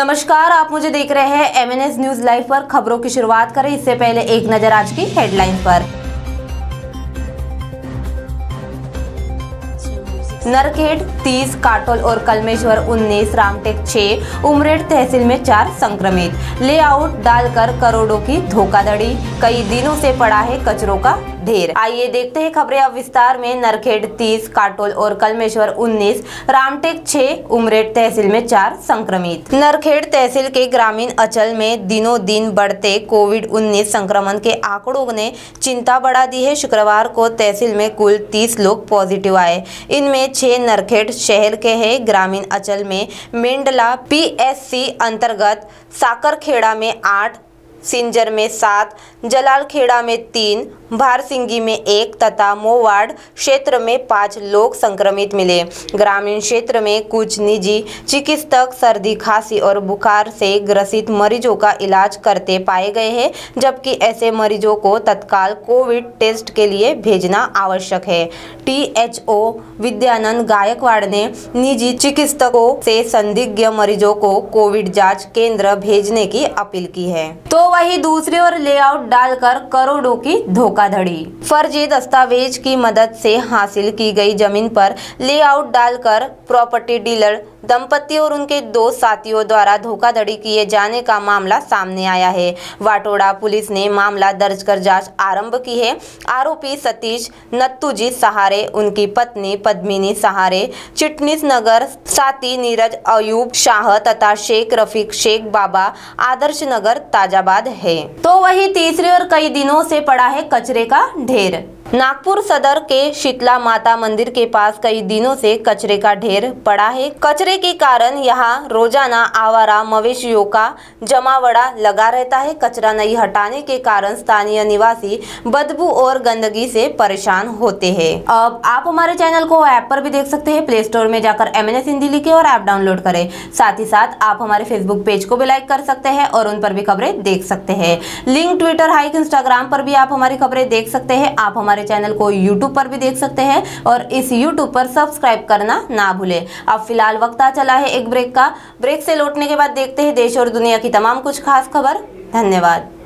नमस्कार आप मुझे देख रहे हैं एमएनएस न्यूज़ लाइव पर खबरों की शुरुआत करें। इससे पहले एक नज़र आज की हेडलाइन पर। नरखेड़ 30, काटोल और कलमेश्वर 19, रामटेक 6, उमरेड तहसील में चार संक्रमित। लेआउट डालकर करोड़ों की धोखाधड़ी। कई दिनों से पड़ा है कचरों का ढेर। आइए देखते हैं खबरें अब विस्तार में। नरखेड़ 30, काटोल और कलमेश्वर 19, रामटेक 6, उमरेड तहसील में चार संक्रमित। नरखेड़ तहसील के ग्रामीण अचल में दिनों दिन बढ़ते कोविड 19 संक्रमण के आंकड़ों ने चिंता बढ़ा दी है। शुक्रवार को तहसील में कुल 30 लोग पॉजिटिव आए। इनमें छह नरखेड़ शहर के हैं। ग्रामीण अचल में मेंडला पीएससी अंतर्गत साकरखेड़ा में आठ सिंजर में सात, जलालखेड़ा में तीन, भारसिंगी में एक तथा मोवाड़ क्षेत्र में पाँच लोग संक्रमित मिले। ग्रामीण क्षेत्र में कुछ निजी चिकित्सक सर्दी, खांसी और बुखार से ग्रसित मरीजों का इलाज करते पाए गए हैं, जबकि ऐसे मरीजों को तत्काल कोविड टेस्ट के लिए भेजना आवश्यक है। टीएचओ विद्यानंद गायकवाड़ ने निजी चिकित्सकों से संदिग्ध मरीजों को कोविड जाँच केंद्र भेजने की अपील की है। तो वही दूसरी ओर लेआउट डालकर करोड़ों की धोखाधड़ी। फर्जी दस्तावेज़ की मदद से हासिल की गई ज़मीन पर लेआउट डालकर प्रॉपर्टी डीलर दंपति और उनके दो साथियों द्वारा धोखाधड़ी किए जाने का मामला सामने आया है। वाटोड़ा पुलिस ने मामला दर्ज कर जाँच आरंभ की है। आरोपी सतीश नत्तूजी सहारे, उनकी पत्नी पद्मिनी सहारे, चिटनीस नगर साथी नीरज अयूब शाह तथा शेख रफीक शेख बाबा आदर्श नगर ताजाबाद है। तो वही तीसरे और कई दिनों से पड़ा है कचरे का ढेर। नागपुर सदर के शीतला माता मंदिर के पास कई दिनों से कचरे का ढेर पड़ा है। कचरे के कारण यहाँ रोज़ाना आवारा, मवेशियों का जमावड़ा लगा रहता है। कचरा नहीं हटाने के कारण स्थानीय निवासी बदबू और गंदगी से परेशान होते हैं। अब आप हमारे चैनल को ऐप पर भी देख सकते हैं। प्ले स्टोर में जाकर एम एन एस हिंदी लिखे और ऐप डाउनलोड करें। साथ ही साथ आप हमारे फेसबुक पेज को भी लाइक कर सकते हैं और उन पर भी खबरें देख सकते हैं। लिंक ट्विटर हाइक इंस्टाग्राम पर भी आप हमारी खबरें देख सकते हैं। आप हमारे हमारे चैनल को यूट्यूब पर भी देख सकते हैं और इस यूट्यूब पर सब्सक्राइब करना ना भूले। अब फ़िलहाल वक्त आ चला है एक ब्रेक का। ब्रेक से लौटने के बाद देखते हैं देश और दुनिया की तमाम कुछ खास खबर। धन्यवाद।